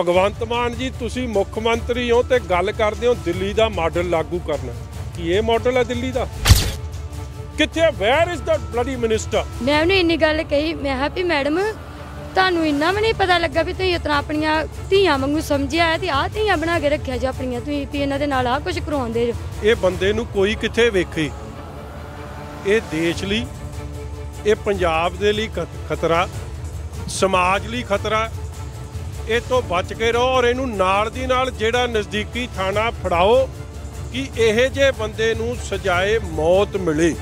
ਭਗਵੰਤ ਮਾਨ ਜੀ ਤੁਸੀਂ ਮੁੱਖ ਮੰਤਰੀ ਹੋ ਤੇ ਗੱਲ ਕਰਦੇ ਹੋ ਦਿੱਲੀ ਦਾ ਮਾਡਲ ਲਾਗੂ ਕਰਨਾ। ਕੀ ਇਹ ਮਾਡਲ ਹੈ ਦਿੱਲੀ ਦਾ? ਕਿੱਥੇ? Where is the bloody minister ਮੈਂ ਉਹਨੂੰ ਇੰਨੀ ਗੱਲ ਕਹੀ ਮੈਂ ਕਿਹਾ ਵੀ ਮੈਡਮ ਤੁਹਾਨੂੰ ਇੰਨਾ ਵੀ ਨਹੀਂ ਪਤਾ ਲੱਗਾ ਵੀ ਤੁਸੀਂ ਇਤਨਾ ਆਪਣੀਆਂ ਧੀਆਂ ਵਾਂਗੂ ਸਮਝਿਆ ਹੈ ਤੇ ਆਹ ਧੀਆਂ ਬਣਾ ਕੇ ਰੱਖਿਆ ਜੀ ਆਪਣੀਆਂ ਤੁਸੀਂ ਵੀ ਇਹਨਾਂ ਦੇ ਨਾਲ ਆਹ ਕੁਝ ਕਰਵਾਉਂਦੇ ਜੋ ਇਹ ਬੰਦੇ ਨੂੰ ਕੋਈ ਕਿੱਥੇ ਵੇਖੇ? ਇਹ ਦੇਸ਼ ਲਈ ਇਹ ਪੰਜਾਬ ਦੇ ਲਈ ਖਤ- ਖਤਰਾ ਸਮਾਜ ਲਈ ਖਤਰਾ ਇਹ ਤੋਂ ਬਚ ਕੇ ਰਹੋ ਔਰ ਇਹਨੂੰ ਨਾਲ ਦੀ ਨਾਲ ਜਿਹੜਾ ਨਜ਼ਦੀਕੀ ਥਾਣਾ ਫੜਾਓ ਕਿ ਇਹ ਜੇ ਬੰਦੇ ਨੂੰ ਸਜ਼ਾਏ ਮੌਤ ਮਿਲੇ।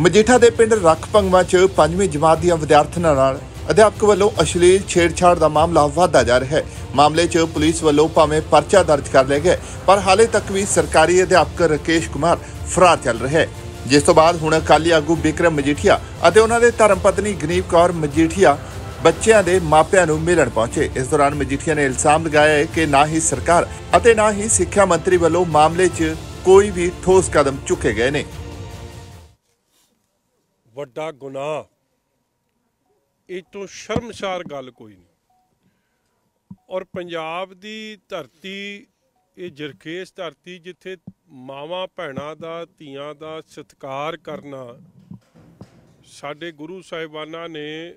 ਮਜੀਠਾ ਦੇ ਪਿੰਡ ਰੱਖ ਭੰਗਵਾ 'ਚ ਪੰਜਵੀਂ ਜਮਾਤ ਦੀਆਂ ਵਿਦਿਆਰਥਣਾਂ ਨਾਲ ਅਧਿਆਪਕ ਵੱਲੋਂ ਅਸ਼ਲੀਲ ਛੇੜਛਾੜ ਦਾ ਮਾਮਲਾ ਵਧਦਾ ਜਾ ਰਿਹਾ ਹੈ। ਮਾਮਲੇ 'ਚ ਪੁਲਿਸ ਵੱਲੋਂ ਭਾਵੇਂ ਪਰਚਾ ਦਰਜ ਕਰ ਲਿਆ ਗਿਆ, ਪਰ ਹਾਲੇ ਤੱਕ ਵੀ ਸਰਕਾਰੀ ਅਧਿਆਪਕ ਰਕੇਸ਼ ਕੁਮਾਰ ਫਰਾਰ ਚੱਲ ਰਿਹਾ ਹੈ। ਜਿਸ ਤੋਂ ਬਾਅਦ ਹੁਣ ਅਕਾਲੀ ਆਗੂ ਬਿਕਰਮ ਮਜੀਠੀਆ ਅਤੇ ਉਹਨਾਂ ਦੇ ਧਰਮ ਪਤਨੀ ਗਨੀਵ ਕੌਰ ਮਜੀਠੀਆ ਬੱਚਿਆਂ ਦੇ ਮਾਪਿਆਂ ਨੂੰ ਮਿਲਣ ਪਹੁੰਚੇ। ਇਸ ਦੌਰਾਨ ਮਜੀਠੀਆ ਨੇ ਇਲਜ਼ਾਮ ਲਗਾਇਆ ਕਿ ਨਾ ਹੀ ਸਰਕਾਰ ਅਤੇ ਨਾ ਹੀ ਸਿੱਖਿਆ ਮੰਤਰੀ ਵੱਲੋਂ ਮਾਮਲੇ 'ਚ ਕੋਈ ਵੀ ਠੋਸ ਕਦਮ ਚੁੱਕੇ ਗਏ ਨੇ। ਵੱਡਾ ਗੁਨਾਹ, ਇਹ ਤੋਂ ਸ਼ਰਮਸਾਰ ਗੱਲ ਕੋਈ ਨਹੀਂ। ਔਰ ਪੰਜਾਬ ਦੀ ਧਰਤੀ, ਇਹ ਜਰਖੇਸ ਧਰਤੀ ਜਿੱਥੇ ਮਾਵਾਂ ਭੈਣਾਂ ਦਾ, ਧੀਆਂ ਦਾ ਸਤਿਕਾਰ ਕਰਨਾ। ਸਾਡੇ ਗੁਰੂ ਸਾਹਿਬਾਨਾਂ ਨੇ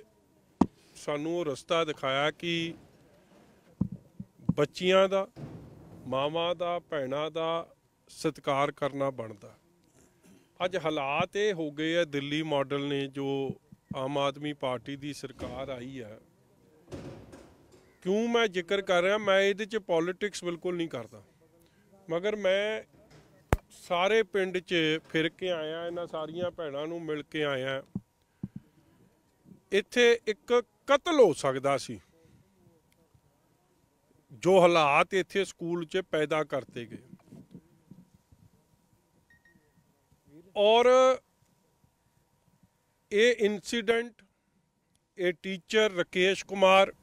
ਸਾਨੂੰ ਉਹ ਰਸਤਾ ਦਿਖਾਇਆ ਕਿ ਬੱਚੀਆਂ ਦਾ, ਮਾਵਾਂ ਦਾ, ਭੈਣਾਂ ਦਾ ਸਤਿਕਾਰ ਕਰਨਾ ਬਣਦਾ। ਅੱਜ ਹਾਲਾਤ ਇਹ ਹੋ ਗਏ ਆ, ਦਿੱਲੀ ਮਾਡਲ ਨੇ ਜੋ ਆਮ ਆਦਮੀ ਪਾਰਟੀ ਦੀ ਸਰਕਾਰ ਆਈ ਹੈ ਕਿਉਂ ਮੈਂ ਜ਼ਿਕਰ ਕਰ ਰਿਹਾ? ਮੈਂ ਇਹਦੇ 'ਚ ਪੋਲਿਟਿਕਸ ਬਿਲਕੁਲ ਨਹੀਂ ਕਰਦਾ। ਮਗਰ ਮੈਂ ਸਾਰੇ ਪਿੰਡ 'ਚ ਫਿਰ ਕੇ ਆਇਆ, ਇਹਨਾਂ ਸਾਰੀਆਂ ਭੈਣਾਂ ਨੂੰ ਮਿਲ ਕੇ ਆਇਆ। ਇੱਥੇ ਇੱਕ ਕਤਲ ਹੋ ਸਕਦਾ ਸੀ, ਜੋ ਹਾਲਾਤ ਇੱਥੇ ਸਕੂਲ 'ਚ ਪੈਦਾ ਕਰਤੇ ਗਏ। ਔਰ ਇਹ ਇਨਸੀਡੈਂਟ ਇਹ ਟੀਚਰ ਰਕੇਸ਼ ਕੁਮਾਰ,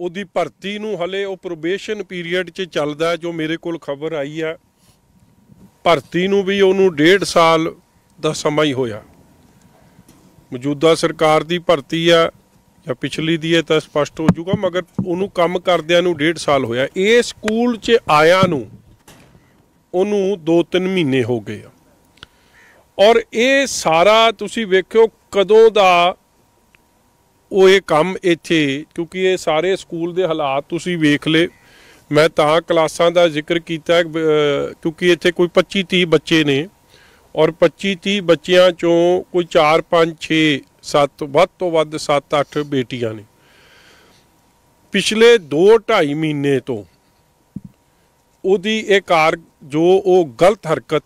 ਉਹਦੀ ਭਰਤੀ ਨੂੰ ਹਲੇ ਉਹ ਪ੍ਰੋਬੇਸ਼ਨ ਪੀਰੀਅਡ 'ਚ ਚੱਲਦਾ ਜੋ ਮੇਰੇ ਕੋਲ ਖਬਰ ਆਈ ਹੈ। ਭਰਤੀ ਨੂੰ ਵੀ ਉਹਨੂੰ ਡੇਢ ਸਾਲ ਦਾ ਸਮਾਂ ਹੀ ਹੋਇਆ। ਮੌਜੂਦਾ ਸਰਕਾਰ ਦੀ ਭਰਤੀ ਆ ਜਾਂ ਪਿਛਲੀ ਦੀ ਹੈ ਤਾਂ ਸਪਸ਼ਟ ਹੋ ਜਾਊਗਾ, ਮਗਰ ਉਹਨੂੰ ਕੰਮ ਕਰਦਿਆਂ ਨੂੰ ਡੇਢ ਸਾਲ ਹੋਇਆ। ਇਹ ਸਕੂਲ 'ਚ ਆਇਆ ਨੂੰ ਉਹਨੂੰ 2-3 ਮਹੀਨੇ ਹੋ ਗਏ ਆ। ਔਰ ਇਹ ਸਾਰਾ ਤੁਸੀਂ ਵੇਖਿਓ ਕਦੋਂ ਦਾ ਉਹ ਇਹ ਕੰਮ ਇੱਥੇ, ਕਿਉਂਕਿ ਇਹ ਸਾਰੇ ਸਕੂਲ ਦੇ ਹਾਲਾਤ ਤੁਸੀਂ ਵੇਖ ਲਏ। ਮੈਂ ਤਾਂ ਕਲਾਸਾਂ ਦਾ ਜ਼ਿਕਰ ਕੀਤਾ ਕਿਉਂਕਿ ਇੱਥੇ ਕੋਈ 25 30 ਬੱਚੇ ਨੇ ਔਰ 25 30 ਬੱਚਿਆਂ ਚੋਂ ਕੋਈ 4 5 6 7 ਵੱਧ ਤੋਂ ਵੱਧ 7 8 ਬੇਟੀਆਂ ਨੇ। ਪਿਛਲੇ 2 2.5 ਮਹੀਨੇ ਤੋਂ ਉਹਦੀ ਇਹ ਕਾਰ ਜੋ ਉਹ ਗਲਤ ਹਰਕਤ,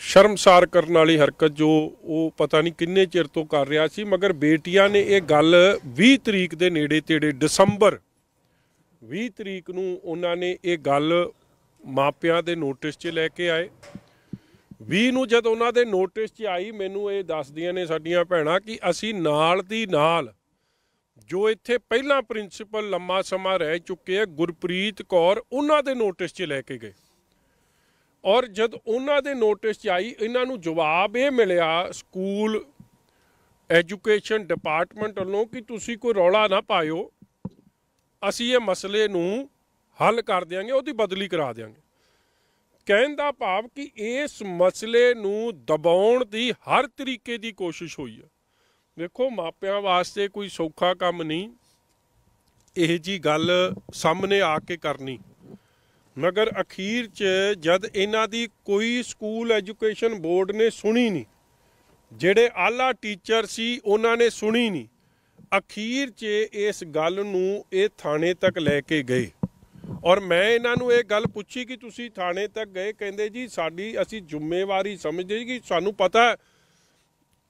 ਸ਼ਰਮਸਾਰ ਕਰਨ ਵਾਲੀ ਹਰਕਤ ਜੋ ਉਹ ਪਤਾ ਨਹੀਂ ਕਿੰਨੇ ਚਿਰ ਤੋਂ ਕਰ ਰਿਹਾ ਸੀ, ਮਗਰ ਬੇਟੀਆਂ ਨੇ ਇਹ ਗੱਲ 20 ਤਰੀਕ ਦੇ ਨੇੜੇ ਤੇੜੇ ਦਸੰਬਰ 20 ਤਰੀਕ ਨੂੰ ਉਹਨਾਂ ਨੇ ਇਹ ਗੱਲ ਮਾਪਿਆਂ ਦੇ ਨੋਟਿਸ 'ਚ ਲੈ ਕੇ ਆਏ। 20 ਨੂੰ ਜਦ ਉਹਨਾਂ ਦੇ ਨੋਟਿਸ 'ਚ ਆਈ, ਮੈਨੂੰ ਇਹ ਦੱਸਦੀਆਂ ਨੇ ਸਾਡੀਆਂ ਭੈਣਾਂ ਕਿ ਅਸੀਂ ਨਾਲ ਦੀ ਨਾਲ ਜੋ ਇੱਥੇ ਪਹਿਲਾਂ ਪ੍ਰਿੰਸੀਪਲ ਲੰਮਾ ਸਮਾਂ ਰਹਿ ਚੁੱਕੇ ਆ, ਗੁਰਪ੍ਰੀਤ ਕੌਰ, ਉਹਨਾਂ ਦੇ ਨੋਟਿਸ 'ਚ ਲੈ ਕੇ ਗਏ। ਔਰ ਜਦ ਉਹਨਾਂ ਦੇ ਨੋਟਿਸ 'ਚ ਆਈ, ਇਹਨਾਂ ਨੂੰ ਜਵਾਬ ਇਹ ਮਿਲਿਆ ਸਕੂਲ ਐਜੂਕੇਸ਼ਨ ਡਿਪਾਰਟਮੈਂਟ ਵੱਲੋਂ ਕਿ ਤੁਸੀਂ ਕੋਈ ਰੌਲਾ ਨਾ ਪਾਇਓ। ਅਸੀਂ ਇਹ ਮਸਲੇ ਨੂੰ ਹੱਲ ਕਰ ਦਿਆਂਗੇ, ਉਹਦੀ ਬਦਲੀ ਕਰਾ ਦਿਆਂਗੇ। ਕਹਿਣ ਦਾ ਭਾਵ ਕਿ ਇਸ ਮਸਲੇ ਨੂੰ ਦਬਾਉਣ ਦੀ ਹਰ ਤਰੀਕੇ ਦੀ ਕੋਸ਼ਿਸ਼ ਹੋਈ ਹੈ ਵੇਖੋ, ਮਾਪਿਆਂ ਵਾਸਤੇ ਕੋਈ ਸੌਖਾ ਕੰਮ ਨਹੀਂ। ਇਹ ਜੀ ਗੱਲ ਸਾਹਮਣੇ ਆ ਕੇ ਕਰਨੀ। ਮਗਰ ਅਖੀਰ 'ਚ ਜਦ ਇਹਨਾਂ ਦੀ ਕੋਈ ਸਕੂਲ ਐਜੂਕੇਸ਼ਨ ਬੋਰਡ ਨੇ ਸੁਣੀ ਨਹੀਂ, ਜਿਹੜੇ ਆਲਾ ਟੀਚਰ ਸੀ, ਉਹਨਾਂ ਨੇ ਸੁਣੀ ਨਹੀਂ। ਅਖੀਰ 'ਚ ਇਸ ਗੱਲ ਨੂੰ ਇਹ ਥਾਣੇ ਤੱਕ ਲੈ ਕੇ ਗਏ। ਔਰ ਮੈਂ ਇਹਨਾਂ ਨੂੰ ਇਹ ਗੱਲ ਪੁੱਛੀ ਕਿ ਤੁਸੀਂ ਥਾਣੇ ਤੱਕ ਗਏ? ਕਹਿੰਦੇ ਜੀ, ਸਾਡੀ, ਅਸੀਂ ਜ਼ਿੰਮੇਵਾਰੀ ਸਮਝਦੇ ਕਿ ਸਾਨੂੰ ਪਤਾ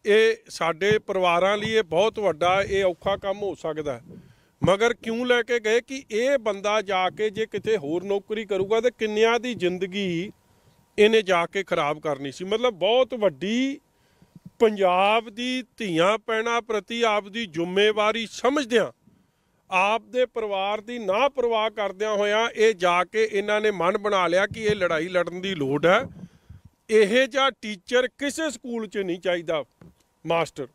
ਇਹ ਸਾਡੇ ਪਰਿਵਾਰਾਂ ਲਈ ਇਹ ਬਹੁਤ ਵੱਡਾ, ਇਹ ਔਖਾ ਕੰਮ ਹੋ ਸਕਦਾ। ਮਗਰ ਕਿਉਂ ਲੈ ਕੇ ਗਏ ਕਿ ਇਹ ਬੰਦਾ ਜਾ ਕੇ ਜੇ ਕਿਤੇ ਹੋਰ ਨੌਕਰੀ ਕਰੂਗਾ ਤੇ ਕਿੰਨਿਆਂ ਦੀ ਜ਼ਿੰਦਗੀ ਇਹਨੇ ਜਾ ਕੇ ਖਰਾਬ ਕਰਨੀ ਸੀ? ਮਤਲਬ ਬਹੁਤ ਵੱਡੀ ਪੰਜਾਬ ਦੀ ਧੀਆਂ ਪੈਣਾ ਪ੍ਰਤੀ ਆਪ ਦੀ ਜ਼ਿੰਮੇਵਾਰੀ ਸਮਝਦਿਆਂ ਆਪ ਦੇ ਪਰਿਵਾਰ ਦੀ ਨਾ ਪਰਵਾਹ ਕਰਦਿਆਂ ਹੋਇਆਂ ਇਹ ਜਾ ਕੇ ਇਹਨਾਂ ਨੇ ਮਨ ਬਣਾ ਲਿਆ ਕਿ ਇਹ ਲੜਾਈ ਲੜਨ ਦੀ ਲੋੜ ਹੈ। ਇਹ ਜਿਹਾ ਟੀਚਰ ਕਿਸੇ ਸਕੂਲ 'ਚ ਨਹੀਂ ਚਾਹੀਦਾ, ਮਾਸਟਰ।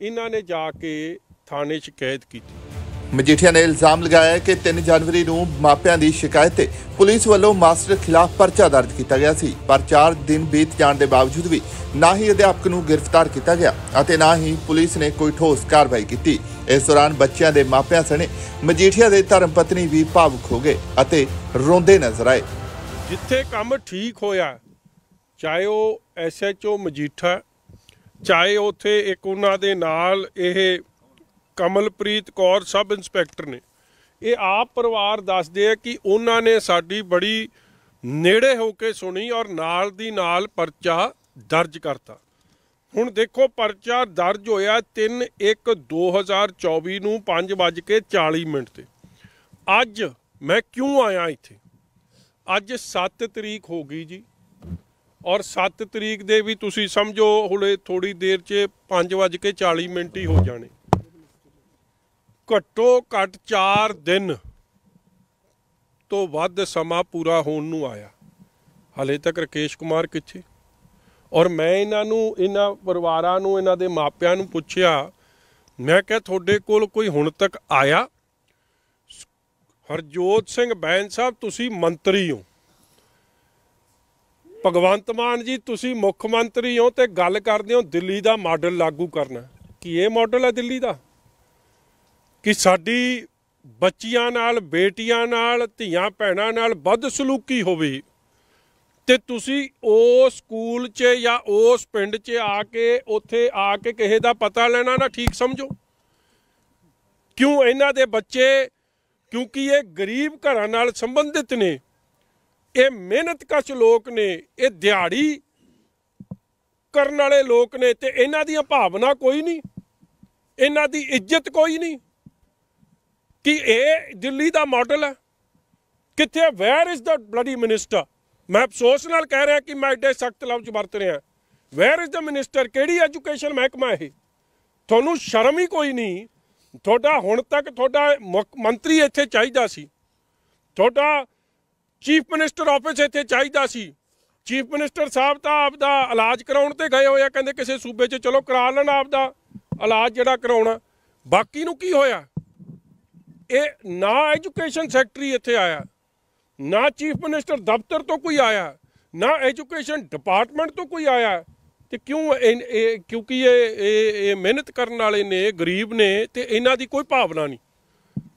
ਇਹਨਾਂ ਨੇ ਜਾ ਕੇ ਥਾਣੇ ਸ਼ਿਕਾਇਤ ਕੀਤੀ। ਮਜੀਠੀਆ ਨੇ ਇਲਜ਼ਾਮ ਲਗਾਇਆ ਕਿ 3 ਜਨਵਰੀ ਨੂੰ ਮਾਪਿਆਂ ਦੀ ਸ਼ਿਕਾਇਤ ਤੇ ਪੁਲਿਸ ਵੱਲੋਂ ਮਾਸਟਰ ਖਿਲਾਫ ਪਰਚਾ ਦਰਜ ਕੀਤਾ ਗਿਆ ਸੀ। ਪਰ 4 ਦਿਨ ਬੀਤ ਜਾਣ ਦੇ ਬਾਵਜੂਦ ਵੀ ਨਾ ਹੀ ਅਧਿਆਪਕ ਨੂੰ ਗ੍ਰਿਫਤਾਰ ਕੀਤਾ ਗਿਆ ਅਤੇ ਨਾ ਹੀ ਪੁਲਿਸ ਨੇ ਕੋਈ ਠੋਸ ਕਾਰਵਾਈ ਕੀਤੀ। ਇਸ ਦੌਰਾਨ ਬੱਚਿਆਂ ਦੇ ਮਾਪਿਆਂ ਸਣੇ ਮਜੀਠੀਆ ਦੇ ਧਰਮ ਪਤਨੀ ਵੀ ਭਾਵੁਕ ਹੋ ਗਏ ਅਤੇ ਰੋਂਦੇ ਨਜ਼ਰ ਆਏ। ਜਿੱਥੇ ਕੰਮ ਠੀਕ ਹੋਇਆ, ਚਾਹੇ ਉਹ ਐਸਐਚਓ ਮਜੀਠਾ, ਚਾਹੇ ਉੱਥੇ ਇੱਕ ਉਹਨਾਂ ਦੇ ਨਾਲ ਇਹ ਕਮਲਪ੍ਰੀਤ ਕੌਰ ਸਬ ਇੰਸਪੈਕਟਰ ਨੇ। ਇਹ ਆਪ ਪਰਿਵਾਰ ਦੱਸਦੇ ਆ ਕਿ ਉਹਨਾਂ ਨੇ ਸਾਡੀ ਬੜੀ ਨੇੜੇ ਹੋ ਕੇ ਸੁਣੀ ਔਰ ਨਾਲ ਦੀ ਨਾਲ ਪਰਚਾ ਦਰਜ ਕਰਤਾ। ਹੁਣ ਦੇਖੋ, ਪਰਚਾ ਦਰਜ ਹੋਇਆ 3 1 2024 ਨੂੰ 5:40 ਮਿੰਟ ਤੇ। ਅੱਜ ਮੈਂ ਕਿਉਂ ਆਇਆ ਇੱਥੇ? ਅੱਜ 7 ਤਰੀਕ ਹੋ ਗਈ ਜੀ। ਔਰ 7 ਤਰੀਕ ਦੇ ਵੀ ਤੁਸੀਂ ਸਮਝੋ, ਹੁਣੇ ਥੋੜੀ ਦੇਰ 'ਚ 5:40 ਮਿੰਟ ਹੀ ਹੋ ਜਾਣੇ। ਘੱਟੋ ਘੱਟ 4 ਦਿਨ ਤੋਂ ਵੱਧ ਸਮਾਂ ਪੂਰਾ ਹੋਣ ਨੂੰ ਆਇਆ। ਹਲੇ ਤੱਕ ਰਕੇਸ਼ ਕੁਮਾਰ ਕਿੱਥੇ? ਔਰ ਮੈਂ ਇਹਨਾਂ ਨੂੰ, ਇਹਨਾਂ ਪਰਿਵਾਰਾਂ ਨੂੰ, ਇਹਨਾਂ ਦੇ ਮਾਪਿਆਂ ਨੂੰ ਪੁੱਛਿਆ, ਮੈਂ ਕਿਹਾ, ਤੁਹਾਡੇ ਕੋਲ ਕੋਈ ਹੁਣ ਤੱਕ ਆਇਆ? ਹਰਜੋਤ ਸਿੰਘ ਬੈਂਸ ਸਾਹਿਬ, ਤੁਸੀਂ ਮੰਤਰੀ ਹੋ। ਭਗਵੰਤ ਮਾਨ ਜੀ, ਤੁਸੀਂ ਮੁੱਖ ਮੰਤਰੀ ਹੋ ਤੇ ਗੱਲ ਕਰਦੇ ਹੋ, ਦਿੱਲੀ ਦਾ ਮਾਡਲ ਲਾਗੂ ਕਰਨਾ। ਕੀ ਇਹ ਮਾਡਲ ਹੈ ਦਿੱਲੀ ਦਾ? ਕਿ ਸਾਡੀ ਬੱਚੀਆਂ ਨਾਲ, ਬੇਟੀਆਂ ਨਾਲ, ਧੀਆਂ ਭੈਣਾਂ ਨਾਲ ਵੱਧ ਸਲੂਕੀ ਹੋਵੇ ਤੇ ਤੁਸੀਂ ਉਸ ਸਕੂਲ 'ਚ ਜਾਂ ਉਸ ਪਿੰਡ 'ਚ ਆ ਕੇ, ਉੱਥੇ ਆ ਕੇ ਕਿਸੇ ਦਾ ਪਤਾ ਲੈਣਾ ਨਾ ਠੀਕ ਸਮਝੋ। ਕਿਉਂ ਇਹਨਾਂ ਦੇ ਬੱਚੇ, ਕਿਉਂਕਿ ਇਹ ਗਰੀਬ ਘਰਾਂ ਨਾਲ ਸੰਬੰਧਿਤ ਨੇ, ਇਹ ਮਿਹਨਤ ਕਸ਼ ਲੋਕ ਨੇ, ਇਹ ਦਿਹਾੜੀ ਕਰਨ ਵਾਲੇ ਲੋਕ ਨੇ ਤੇ ਇਹਨਾਂ ਦੀਆਂ ਭਾਵਨਾ ਕੋਈ ਨਹੀਂ, ਇਹਨਾਂ ਦੀ ਇੱਜ਼ਤ ਕੋਈ ਨਹੀਂ। ਕਿ ਇਹ ਦਿੱਲੀ ਦਾ ਮਾਡਲ ਹੈ। ਕਿੱਥੇ where is the bloody minister ਮੈਂ ਅਫਸੋਸ ਨਾਲ ਕਹਿ ਰਿਹਾ ਕਿ ਮੈਂ ਐਡੇ ਸਖਤ ਲਫ਼ਜ਼ ਵਰਤ ਰਿਹਾ। ਵੇਅਰ ਇਜ਼ ਦਾ ਮਿਨਿਸਟਰ ਕਿਹੜੀ ਐਜੂਕੇਸ਼ਨ ਮਹਿਕਮਾ ਇਹ? ਤੁਹਾਨੂੰ ਸ਼ਰਮ ਹੀ ਕੋਈ ਨਹੀਂ। ਤੁਹਾਡਾ ਹੁਣ ਤੱਕ ਤੁਹਾਡਾ ਮੁੱਖ ਮੰਤਰੀ ਇੱਥੇ ਚਾਹੀਦਾ ਸੀ। ਤੁਹਾਡਾ ਚੀਫ ਮਿਨਿਸਟਰ ਆਫਿਸ ਇੱਥੇ ਚਾਹੀਦਾ ਸੀ। ਚੀਫ ਮਿਨਿਸਟਰ ਸਾਹਿਬ ਤਾਂ ਆਪਦਾ ਇਲਾਜ ਕਰਾਉਣ ਤੇ ਗਏ ਹੋਏ ਆ। ਕਹਿੰਦੇ ਕਿਸੇ ਸੂਬੇ 'ਚ ਚਲੋ ਕਰਾ ਲੈਣ ਆਪਦਾ ਇਲਾਜ ਜਿਹੜਾ ਕਰਾਉਣਾ। ਬਾਕੀ ਨੂੰ ਕੀ ਹੋਇਆ? ਇਹ ਨਾ ਐਜੂਕੇਸ਼ਨ ਸੈਕਟਰੀ ਇੱਥੇ ਆਇਆ, ਨਾ ਚੀਫ ਮਿਨਿਸਟਰ ਦਫ਼ਤਰ ਤੋਂ ਕੋਈ ਆਇਆ, ਨਾ ਐਜੂਕੇਸ਼ਨ ਡਿਪਾਰਟਮੈਂਟ ਤੋਂ ਕੋਈ ਆਇਆ, ਤੇ ਕਿਉਂ ਇਹ- ਇਹ, ਕਿਉਂਕਿ ਇਹ ਇਹ ਮਿਹਨਤ ਕਰਨ ਵਾਲੇ ਨੇ, ਗਰੀਬ ਨੇ, ਤੇ ਇਹਨਾਂ ਦੀ ਕੋਈ ਭਾਵਨਾ ਨਹੀਂ।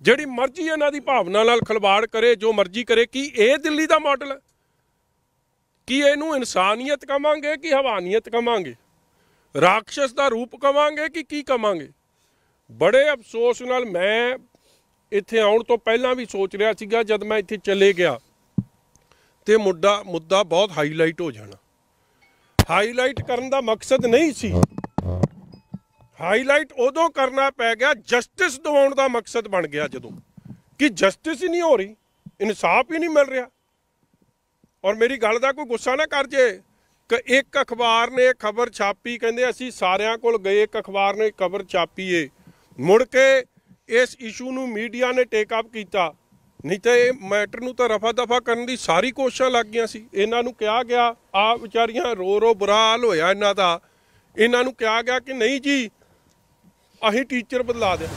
ਜਿਹੜੀ ਮਰਜ਼ੀ ਇਹਨਾਂ ਦੀ ਭਾਵਨਾ ਨਾਲ ਖਲਵਾੜ ਕਰੇ, ਜੋ ਮਰਜ਼ੀ ਕਰੇ, ਕੀ ਇਹ ਦਿੱਲੀ ਦਾ ਮਾਡਲ ਹੈ? ਕੀ ਇਹਨੂੰ ਇਨਸਾਨੀਅਤ ਕਵਾਂਗੇ ਕਿ ਹਵਾਨੀਅਤ ਕਵਾਂਗੇ? ਰਾਖਸ਼ ਦਾ ਰੂਪ ਕਵਾਂਗੇ ਕਿ ਕੀ ਕਵਾਂਗੇ? ਬੜੇ ਅਫਸੋਸ ਨਾਲ ਮੈਂ ਇੱਥੇ ਆਉਣ ਤੋਂ ਪਹਿਲਾਂ ਵੀ ਸੋਚ ਰਿਹਾ ਸੀਗਾ ਜਦ ਮੈਂ ਇੱਥੇ ਚਲੇ ਗਿਆ ਤੇ ਮੁੱਦਾ ਮੁੱਦਾ ਬਹੁਤ ਹਾਈਲਾਈਟ ਹੋ ਜਾਣਾ। ਹਾਈਲਾਈਟ ਕਰਨ ਦਾ ਮਕਸਦ ਨਹੀਂ ਸੀ। ਹਾਈਲਾਈਟ ਉਦੋਂ ਕਰਨਾ ਪੈ ਗਿਆ ਜਸਟਿਸ ਦਿਵਾਉਣ ਦਾ ਮਕਸਦ ਬਣ ਗਿਆ ਜਦੋਂ। ਕਿ ਜਸਟਿਸ ਹੀ ਨਹੀਂ ਹੋ ਰਹੀ ਇਨਸਾਫ ਹੀ ਨਹੀਂ ਮਿਲ ਰਿਹਾ। ਔਰ ਮੇਰੀ ਗੱਲ ਦਾ ਕੋਈ ਗੁੱਸਾ ਨਾ ਕਰ ਜੇ। ਕਿ ਇੱਕ ਅਖਬਾਰ ਨੇ ਖਬਰ ਛਾਪੀ ਕਹਿੰਦੇ ਅਸੀਂ ਸਾਰਿਆਂ ਕੋਲ ਗਏ ਇੱਕ ਅਖਬਾਰ ਨੇ ਖਬਰ ਛਾਪੀ ਏ। ਮੁੜ ਕੇ ਇਸ ਇਸ਼ੂ ਨੂੰ ਮੀਡੀਆ ਨੇ ਟੇਕ ਅਪ ਕੀਤਾ। ਨਹੀਂ ਤਾਂ ਇਹ ਮੈਟਰ ਨੂੰ ਤਾਂ ਰਫਾ ਦਫਾ ਕਰਨ ਦੀ ਸਾਰੀ ਕੋਸ਼ਿਸ਼ਾਂ ਲੱਗ ਗਈਆਂ ਸੀ। ਇਹਨਾਂ ਨੂੰ ਕਿਹਾ ਗਿਆ, ਆ ਵਿਚਾਰੀਆਂ ਰੋ ਰੋ ਬੁਰਾ ਹਾਲ ਹੋਇਆ ਇਹਨਾਂ ਦਾ। ਇਹਨਾਂ ਨੂੰ ਕਿਹਾ ਗਿਆ ਕਿ ਨਹੀਂ ਜੀ, ਅਸੀਂ ਟੀਚਰ ਬਦਲਾ ਦੇ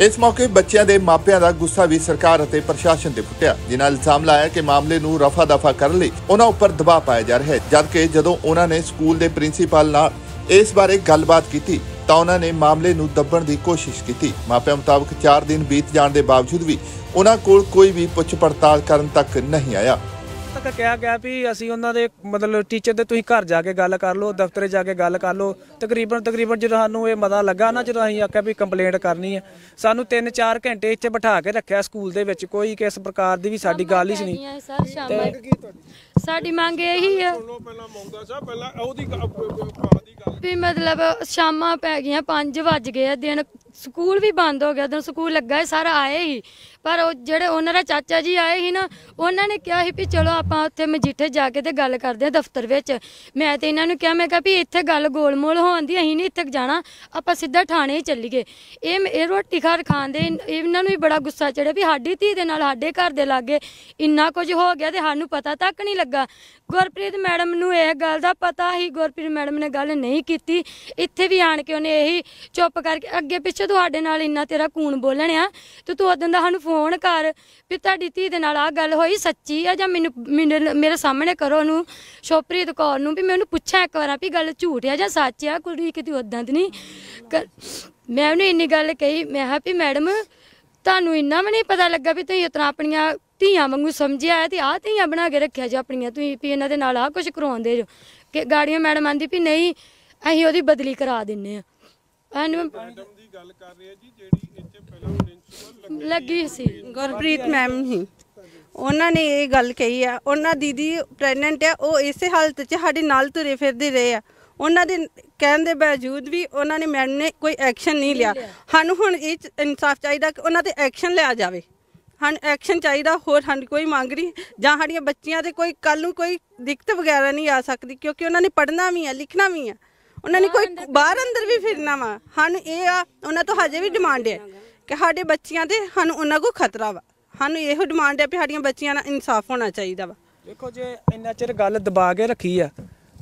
ਇਸ ਮੌਕੇ ਬੱਚਿਆਂ ਦੇ ਮਾਪਿਆਂ ਦਾ ਗੁੱਸਾ ਵੀ ਸਰਕਾਰ ਅਤੇ ਪ੍ਰਸ਼ਾਸਨ ਤੇ ਫੁੱਟਿਆ, ਜਿਨ੍ਹਾਂ ਇਲਜ਼ਾਮ ਲਾਇਆ ਕਿ ਮਾਮਲੇ ਨੂੰ ਰਫਾ ਦਫਾ ਕਰਨ ਲਈ ਉਹਨਾਂ ਉੱਪਰ ਦਬਾਅ ਪਾਇਆ ਜਾ ਰਿਹਾ ਹੈ, ਜਦਕਿ ਜਦੋਂ ਉਹਨਾਂ ਨੇ ਸਕੂਲ ਦੇ ਪ੍ਰਿੰਸੀਪਲ ਨਾਲ ਇਸ ਬਾਰੇ ਗੱਲਬਾਤ ਕੀਤੀ ਤਾਂ ਉਹਨਾਂ ਨੇ ਮਾਮਲੇ ਨੂੰ ਦੱਬਣ ਦੀ ਕੋਸ਼ਿਸ਼ ਕੀਤੀ। ਮਾਪਿਆਂ ਮੁਤਾਬਕ 4 ਦਿਨ ਬੀਤ ਜਾਣ ਦੇ ਬਾਵਜੂਦ ਵੀ ਉਹਨਾਂ ਕੋਲ ਕੋਈ ਵੀ ਪੁੱਛ ਪੜਤਾਲ ਕਰਨ ਤੱਕ ਨਹੀਂ ਆਇਆ। ਤੱਕ ਕਿਹਾ ਗਿਆ ਵੀ ਅਸੀਂ ਉਹਨਾਂ ਦੇ ਮਤਲਬ ਟੀਚਰ ਦੇ ਤੁਸੀਂ ਘਰ ਜਾ ਕੇ ਗੱਲ ਕਰ ਲਓ ਦਫ਼ਤਰੇ ਜਾ ਕੇ ਗੱਲ ਕਰ ਲਓ। ਤਕਰੀਬਨ ਤਕਰੀਬਨ ਜਦੋਂ ਸਾਨੂੰ ਇਹ ਮਤਾ ਲੱਗਾ ਨਾ ਜਦੋਂ ਅਸੀਂ ਆਖਿਆ ਵੀ ਕੰਪਲੇਂਟ ਕਰਨੀ ਹੈ ਸਾਨੂੰ 3-4 ਘੰਟੇ ਇੱਥੇ ਬਿਠਾ ਕੇ ਰੱਖਿਆ ਸਕੂਲ ਦੇ ਵਿੱਚ। ਕੋਈ ਕਿਸ ਪ੍ਰਕਾਰ ਦੀ ਵੀ ਸਾਡੀ ਗੱਲ ਹੀ ਨਹੀਂ। ਸਾਡੀ ਮੰਗ ਇਹੀ ਪਹਿਲਾਂ ਸਾਹਿਬ ਪਹਿਲਾਂ ਉਹਦੀ ਗੱਲ। ਵੀ ਮਤਲਬ ਸ਼ਾਮਾਂ ਪੈ ਗਈਆਂ 5 ਵੱਜ ਗਏ ਆ ਦਿਨ ਸਕੂਲ ਵੀ ਬੰਦ ਹੋ ਗਿਆ ਉਦੋਂ ਸਕੂਲ ਲੱਗਾ ਸਾਰਾ ਆਏ ਹੀ। ਪਰ ਉਹ ਜਿਹੜੇ ਉਹਨਾਂ ਦਾ ਚਾਚਾ ਜੀ ਆਏ ਸੀ ਨਾ, ਉਹਨਾਂ ਨੇ ਕਿਹਾ ਸੀ ਵੀ ਚਲੋ ਆਪਾਂ ਉੱਥੇ ਮਜੀਠੇ ਜਾ ਕੇ ਤੇ ਗੱਲ ਕਰਦੇ ਆ ਦਫ਼ਤਰ ਵਿੱਚ। ਮੈਂ ਤੇ ਇਹਨਾਂ ਨੂੰ ਕਿਹਾ, ਮੈਂ ਕਿਹਾ ਵੀ ਇੱਥੇ ਗੱਲ ਗੋਲਮੋਲ ਹੋਣ ਦੀ, ਅਸੀਂ ਨਹੀਂ ਇੱਥੇ ਜਾਣਾ, ਆਪਾਂ ਸਿੱਧਾ ਥਾਣੇ ਹੀ ਚੱਲੀਏ। ਇਹ ਇਹ ਰੋਟੀ ਖਾਰ ਖਾਂਦੇ, ਇਹਨਾਂ ਨੂੰ ਵੀ ਬੜਾ ਗੁੱਸਾ ਚੜਿਆ ਵੀ ਸਾਡੀ ਧੀ ਦੇ ਨਾਲ ਸਾਡੇ ਘਰ ਦੇ ਲਾਗੇ ਇੰਨਾ ਕੁਝ ਹੋ ਗਿਆ ਤੇ ਸਾਨੂੰ ਪਤਾ ਤੱਕ ਨਹੀਂ ਲੱਗਾ। ਗੁਰਪ੍ਰੀਤ ਮੈਡਮ ਨੂੰ ਇਹ ਗੱਲ ਦਾ ਪਤਾ ਹੀ ਗੁਰਪ੍ਰੀਤ ਮੈਡਮ ਨੇ ਗੱਲ ਨਹੀਂ ਕੀਤੀ। ਇੱਥੇ ਵੀ ਆਣ ਕੇ ਉਹਨੇ ਇਹੀ ਚੁੱਪ ਕਰਕੇ, ਅੱਗੇ ਪਿੱਛੇ ਤੁਹਾਡੇ ਨਾਲ ਇੰਨਾ ਤੇਰਾ ਕੂਣ ਬੋਲਣਿਆ, ਤੇ ਤੂੰ ਉਦੋਂ ਦਾ ਸਾਨੂੰ ਫੋਨ ਕਰ ਵੀ ਤੁਹਾਡੀ ਧੀ ਦੇ ਨਾਲ ਆ ਗੱਲ ਹੋਈ ਸੱਚੀ ਆ ਜਾਂ ਮੈਨੂੰ, ਮੈਨੂੰ- ਮੇਰੇ ਸਾਹਮਣੇ ਕਰੋ ਉਹਨੂੰ ਸ਼ੋਪ੍ਰੀਤ ਕੌਰ ਨੂੰ ਵੀ ਮੈਂ ਉਹਨੂੰ ਪੁੱਛਾਂ ਇੱਕ ਵਾਰ ਵੀ ਗੱਲ ਝੂਠ ਆ ਜਾਂ ਸੱਚ ਆ ਕੁੜੀ ਕਿਤੇ ਉਦਾਂ ਦੀ ਨਹੀਂ। ਕਰ- ਮੈਂ ਉਹਨੂੰ ਇੰਨੀ ਗੱਲ ਕਹੀ, ਮੈਂ ਕਿਹਾ ਵੀ ਮੈਡਮ, ਤੁਹਾਨੂੰ ਇੰਨਾ ਵੀ ਨਹੀਂ ਪਤਾ ਲੱਗਾ ਵੀ ਤੁਸੀਂ ਇਤਨਾ ਆਪਣੀਆਂ ਧੀਆਂ ਵਾਂਗੂ ਸਮਝਿਆ ਹੈ ਤੇ ਆਹ ਧੀਆਂ ਬਣਾ ਕੇ ਰੱਖਿਆ ਜੀ ਆਪਣੀਆਂ, ਤੁਸੀਂ ਵੀ ਇਹਨਾਂ ਦੇ ਨਾਲ ਆਹ ਕੁਝ ਕਰਵਾਉਂਦੇ ਜੋ। ਕਿ ਗਾੜੀਆਂ ਮੈਡਮ ਆਂਦੀ ਵੀ ਨਹੀਂ, ਅਸੀਂ ਉਹਦੀ ਬਦਲੀ ਕਰਾ ਦਿੰਨੇ ਆ। ਐਨੂੰ ਮੈਡਮ ਦੀ ਗੱਲ ਕਰ ਰਹੇ ਆ ਜੀ, ਜਿਹੜੀ ਇੱਥੇ ਪਹਿਲਾਂ ਲੱਗੀ ਸੀ ਗੁਰਪ੍ਰੀਤ ਮੈਮ ਹੀ। ਉਹਨਾਂ ਨੇ ਇਹ ਗੱਲ ਕਹੀ ਆ ਉਹਨਾਂ ਦੀਦੀ ਪ੍ਰੈਗਨੈਂਟ ਆ ਉਹ ਇਸੇ ਹਾਲਤ 'ਚ ਸਾਡੇ ਨਾਲ ਤੁਰੇ ਫਿਰਦੇ ਰਹੇ ਆ। ਉਹਨਾਂ ਦੇ ਕਹਿਣ ਦੇ ਬਾਵਜੂਦ ਵੀ ਉਹਨਾਂ ਨੇ ਮੈਡਮ ਨੇ ਕੋਈ ਐਕਸ਼ਨ ਨਹੀਂ ਲਿਆ। ਸਾਨੂੰ ਹੁਣ ਇਹ ਇਨਸਾਫ ਚਾਹੀਦਾ ਕਿ ਉਹਨਾਂ ਤੇ ਐਕਸ਼ਨ ਲਿਆ ਜਾਵੇ। ਸਾਨੂੰ ਐਕਸ਼ਨ ਚਾਹੀਦਾ ਹੋਰ ਸਾਡੀ ਕੋਈ ਮੰਗ ਨਹੀਂ। ਜਾਂ ਸਾਡੀਆਂ ਬੱਚੀਆਂ ਤੇ ਕੋਈ ਕੱਲ ਨੂੰ ਕੋਈ ਦਿੱਕਤ ਵਗੈਰਾ ਨਹੀਂ ਆ ਸਕਦੀ ਕਿਉਂਕਿ ਉਹਨਾਂ ਨੇ ਪੜ੍ਹਨਾ ਵੀ ਆ ਲਿਖਣਾ ਵੀ ਆ। ਉਹਨਾਂ ਨੇ ਕੋਈ ਬਾਹਰ ਅੰਦਰ ਵੀ ਫਿਰਨਾ ਵਾ। ਸਾਨੂੰ ਇਹ ਆ ਉਹਨਾਂ ਤੋਂ ਹਜੇ ਵੀ ਡਿਮਾਂਡ ਹੈ ਕਿ ਸਾਡੇ ਬੱਚਿਆਂ ਦੇ ਸਾਨੂੰ ਉਹਨਾਂ ਕੋ ਖਤਰਾ ਵਾ। ਸਾਨੂੰ ਇਹੋ ਡਿਮਾਂਡ ਹੈ ਵੀ ਸਾਡੀਆਂ ਬੱਚਿਆਂ ਨਾਲ ਇਨਸਾਫ ਹੋਣਾ ਚਾਹੀਦਾ ਵਾ। ਦੇਖੋ ਜੇ ਇੰਨਾ ਚਿਰ ਗੱਲ ਦਬਾ ਕੇ ਰੱਖੀ ਆ,